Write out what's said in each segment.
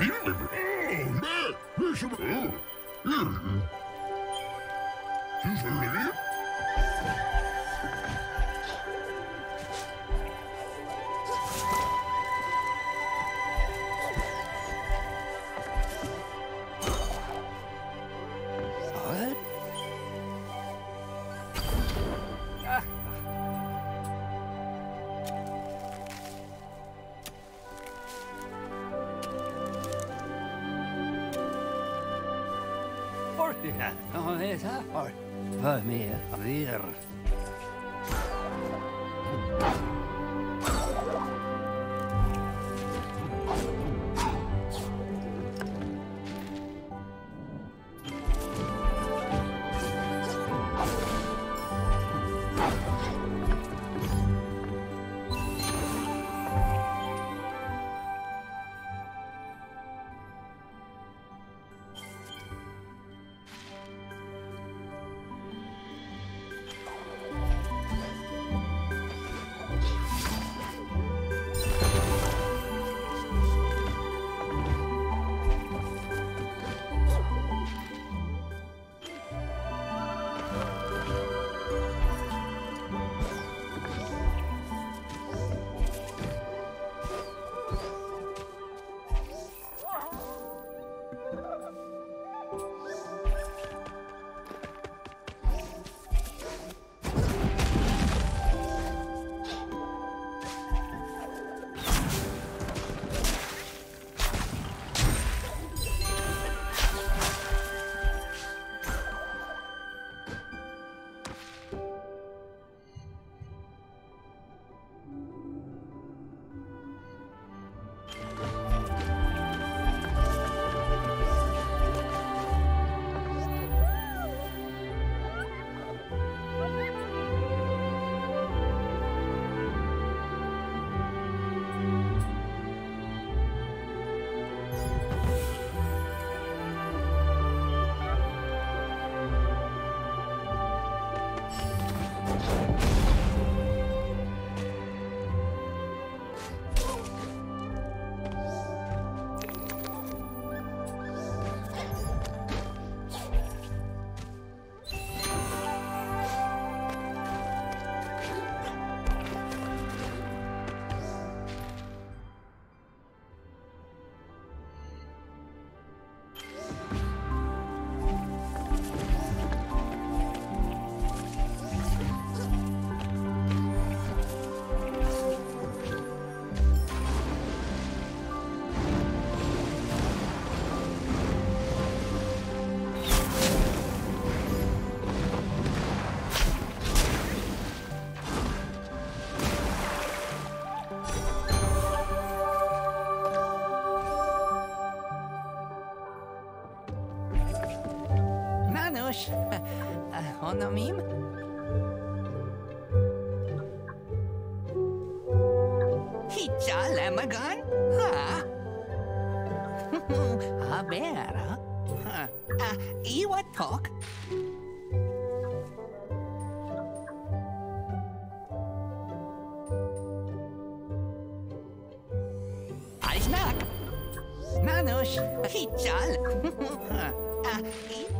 What? Ono mim? Hitja lemagan? Ha? A ver, ha? Iwa talk? Ajnak? Nanusz, hitjal. Ah, i-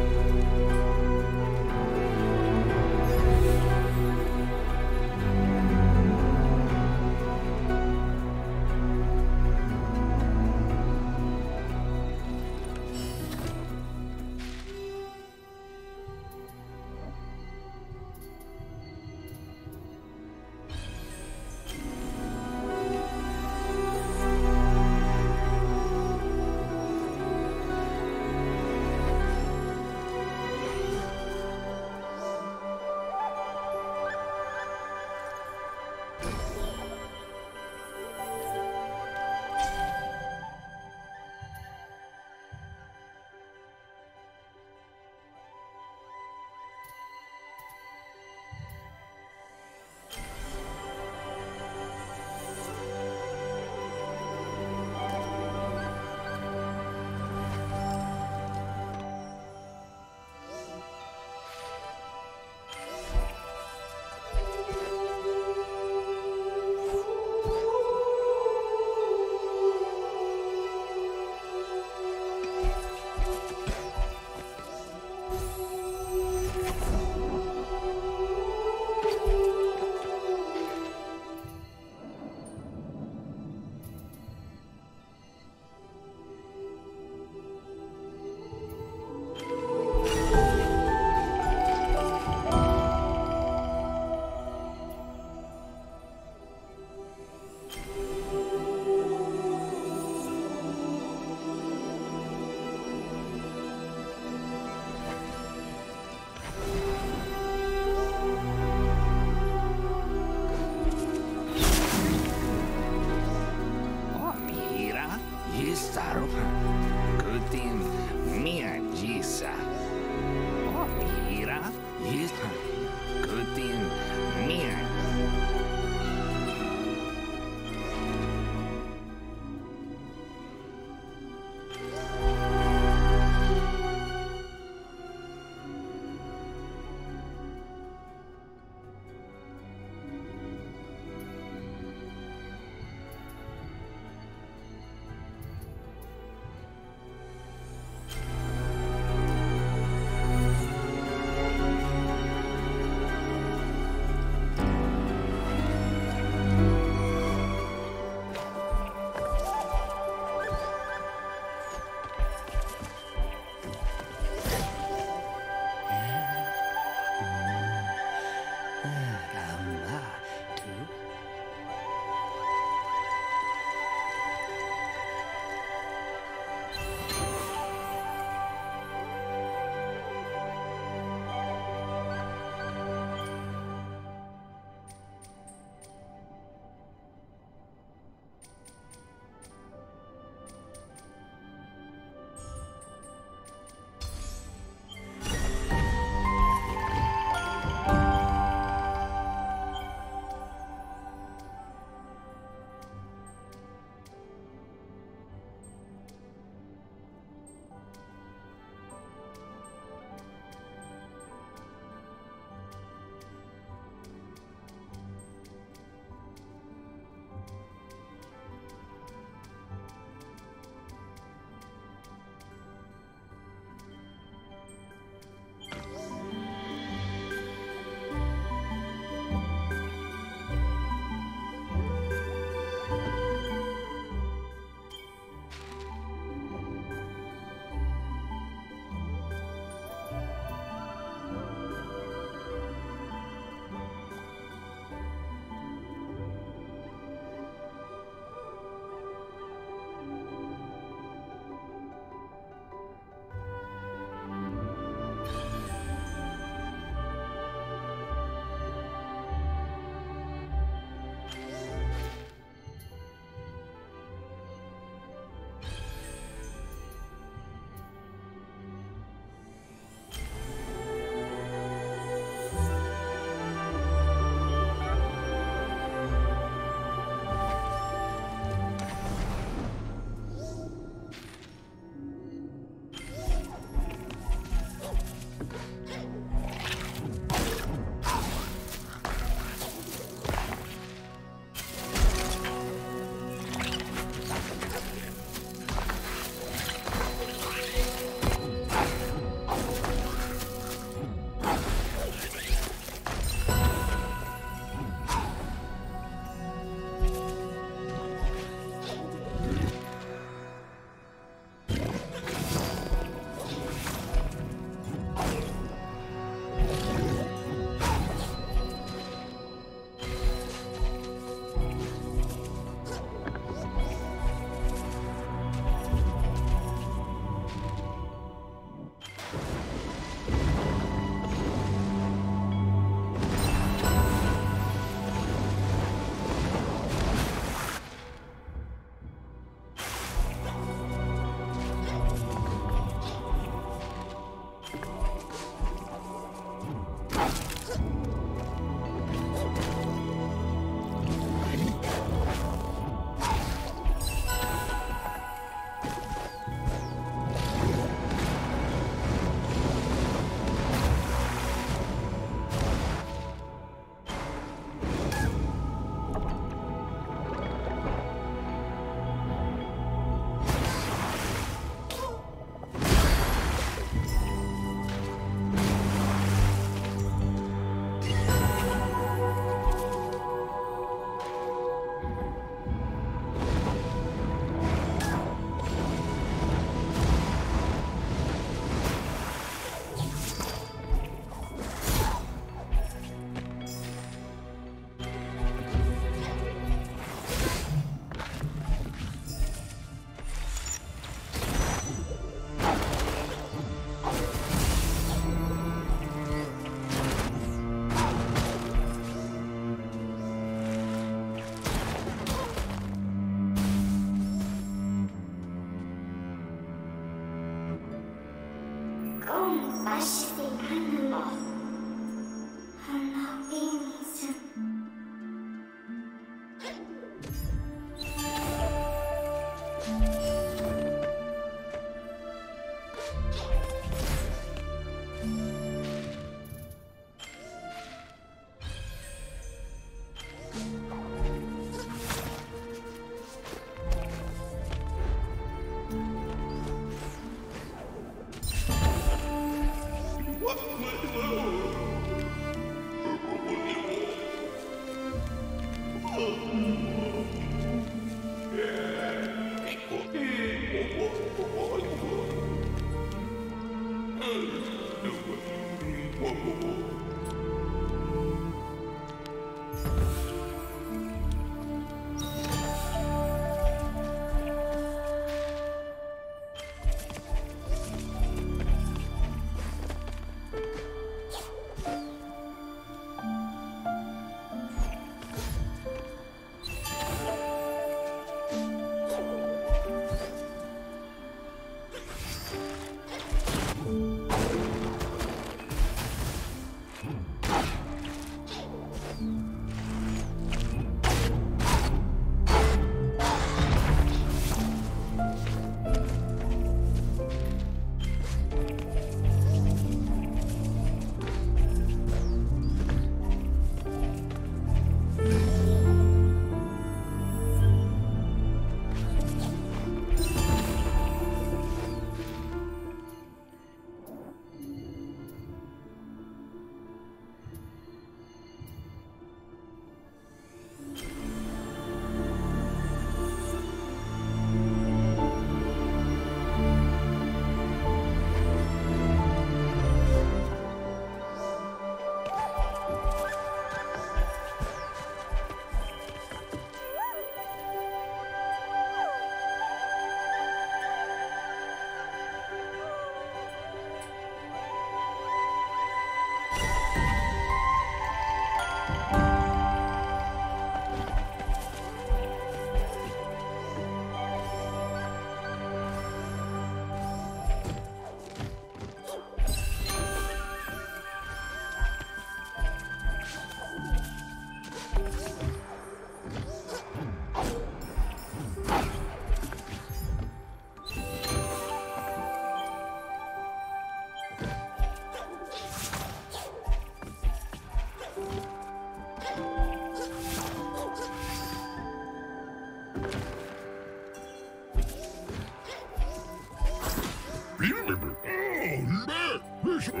Oh. Yes, oh.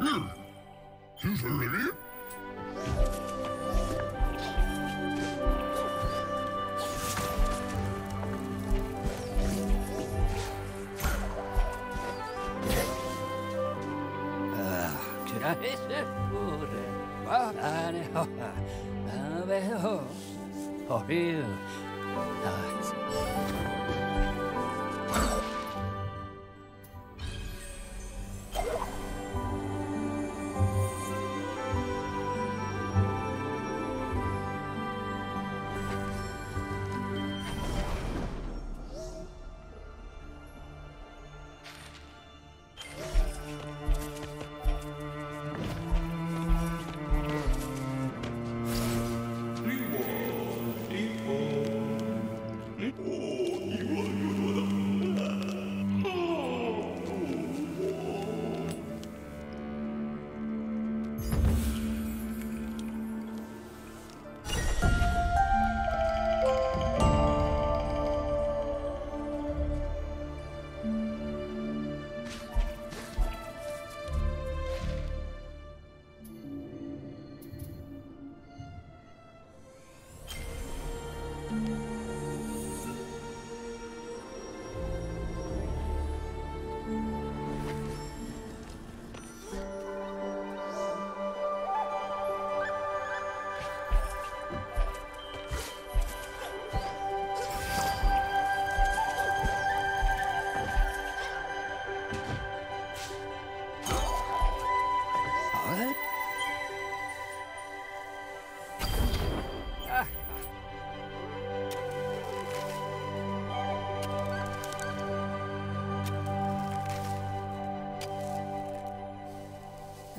Here. Is it ready?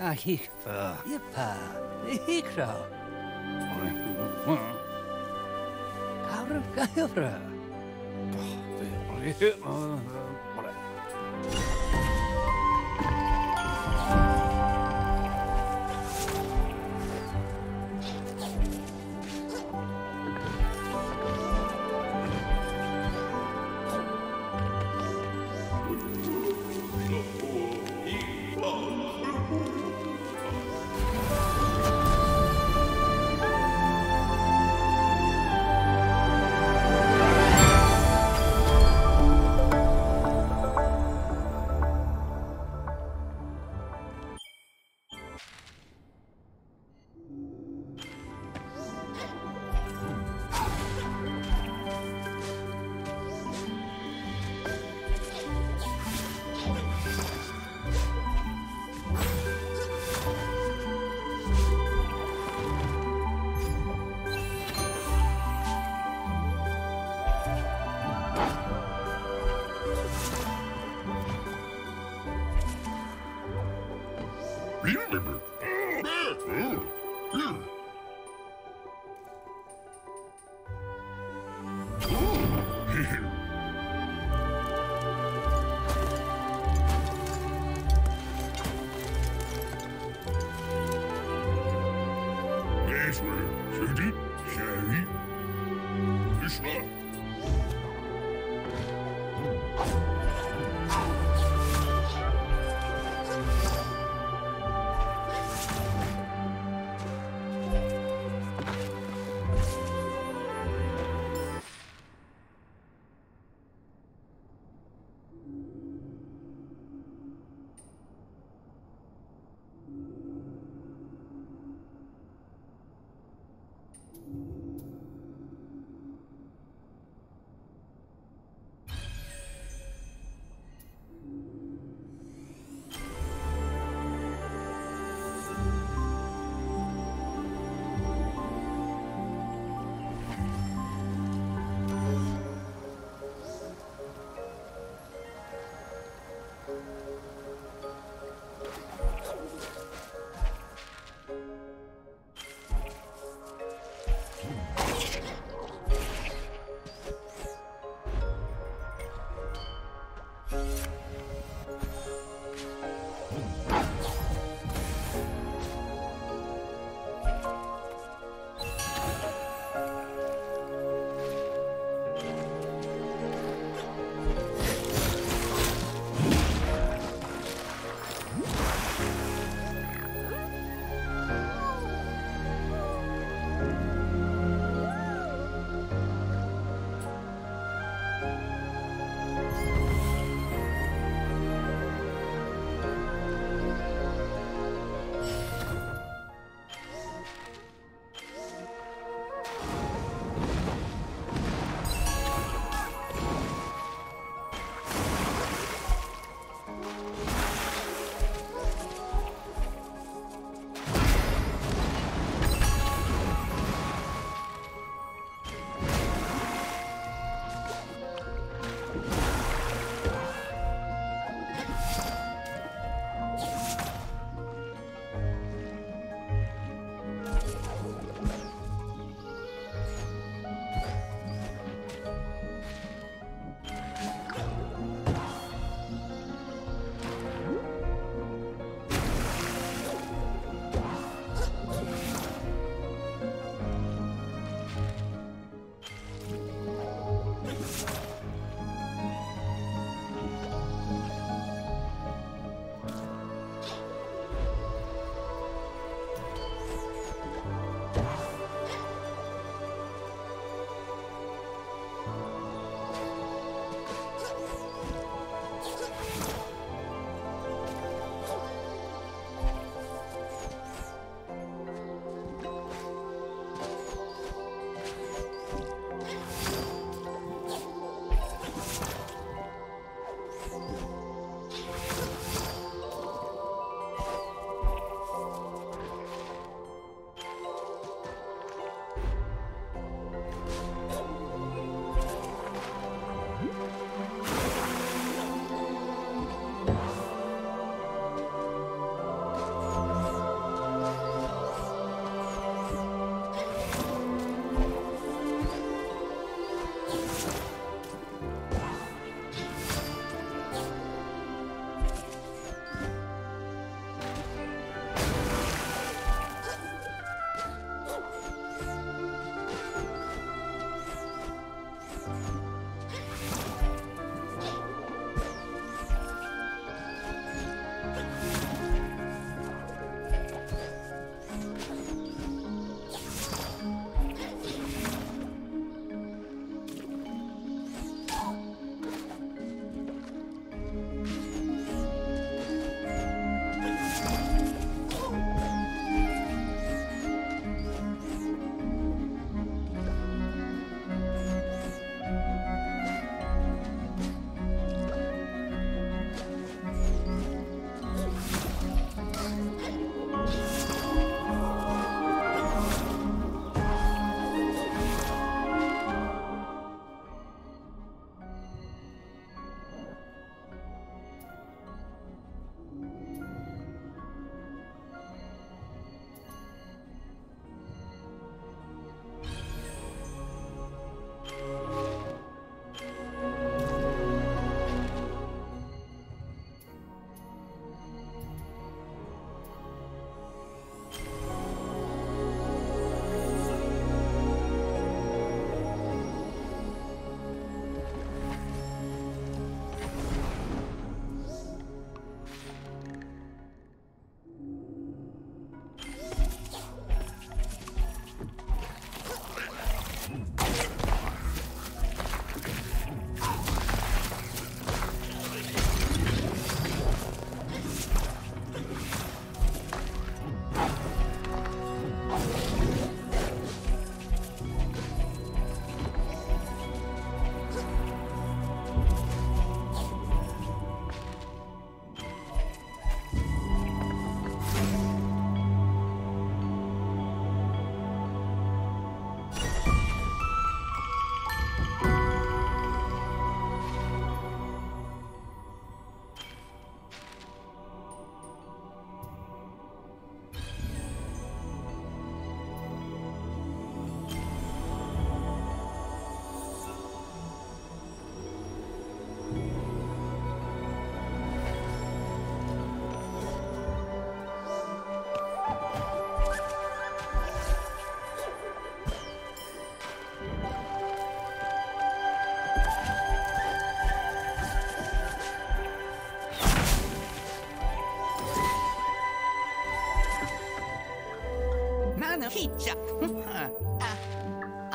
Ah, hikva, hippa, hikra.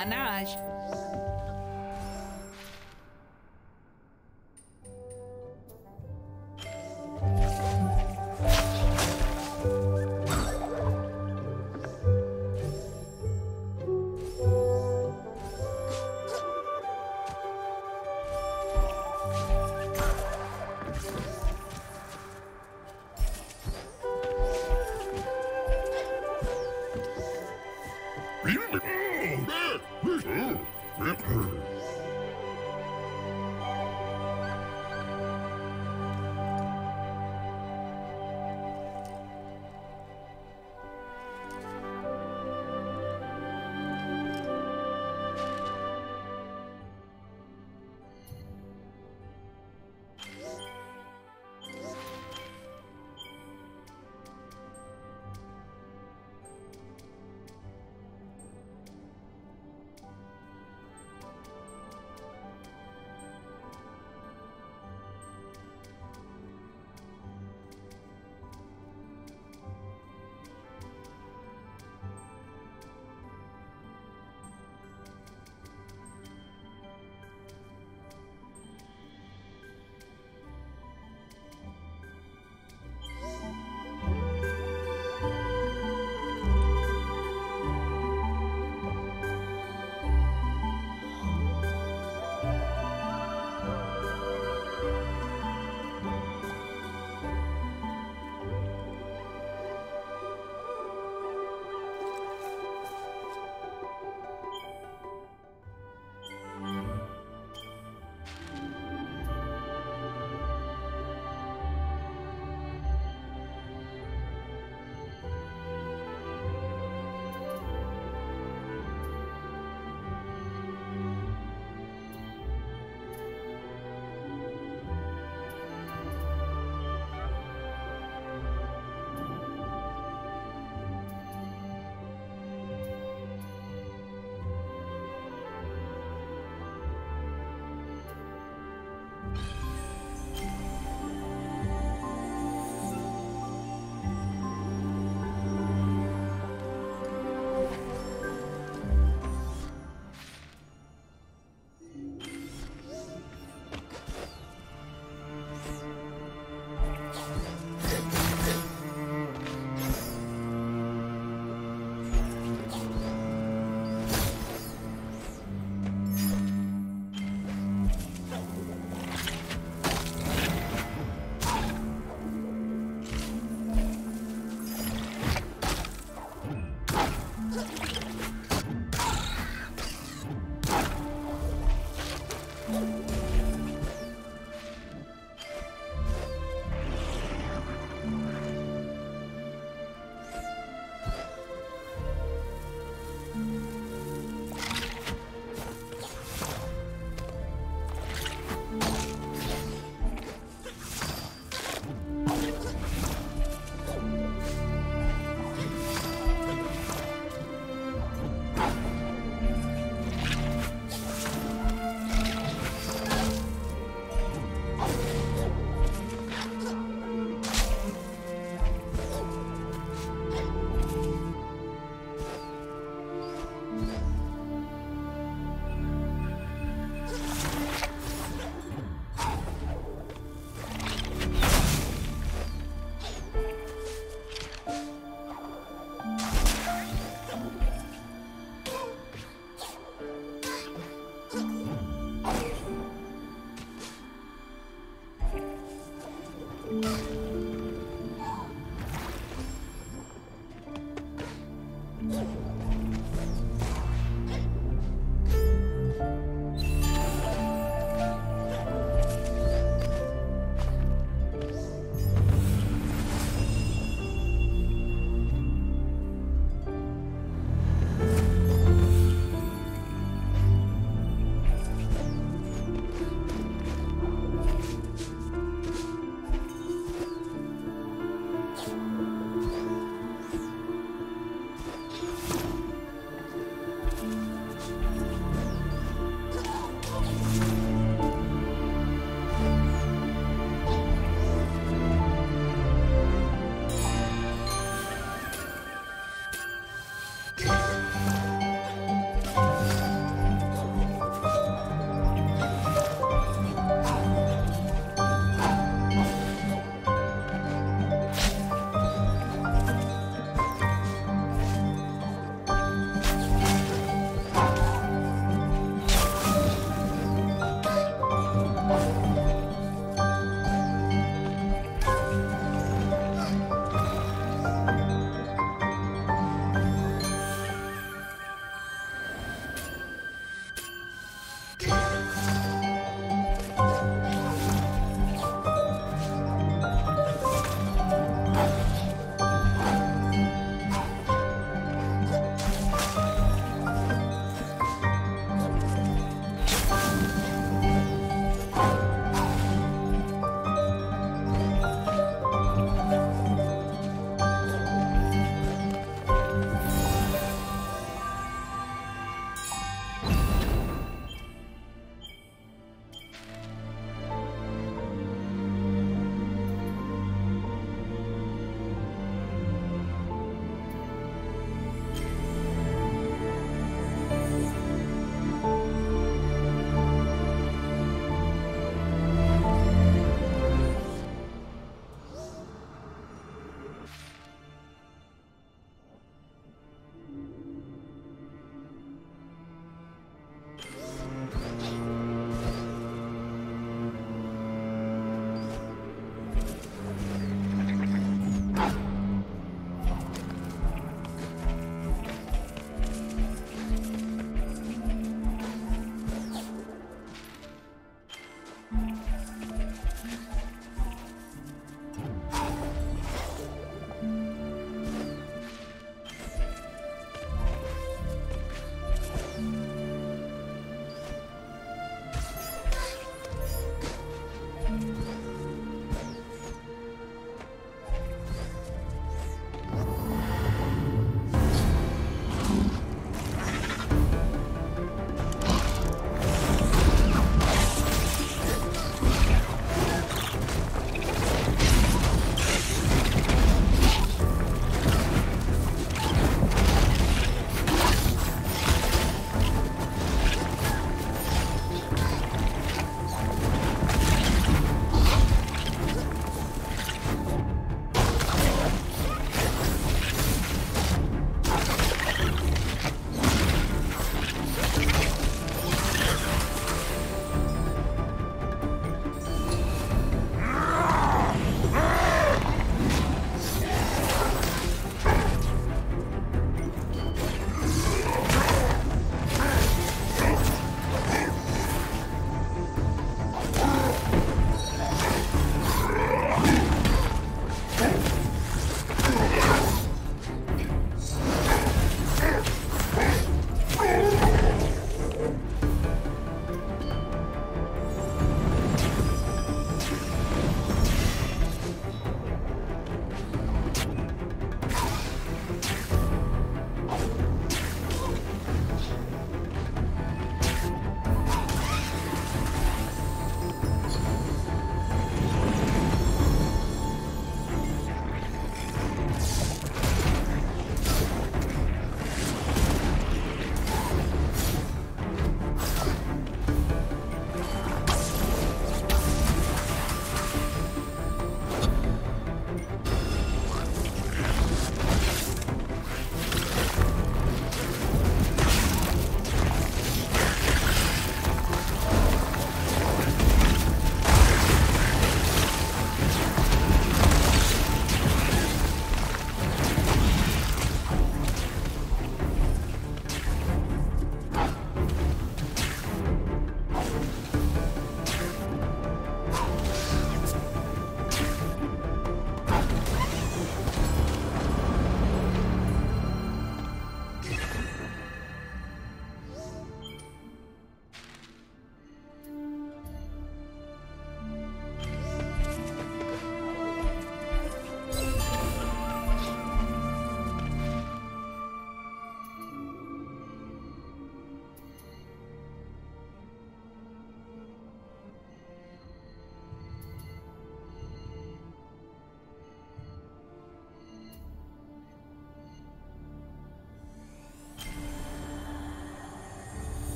Anaj.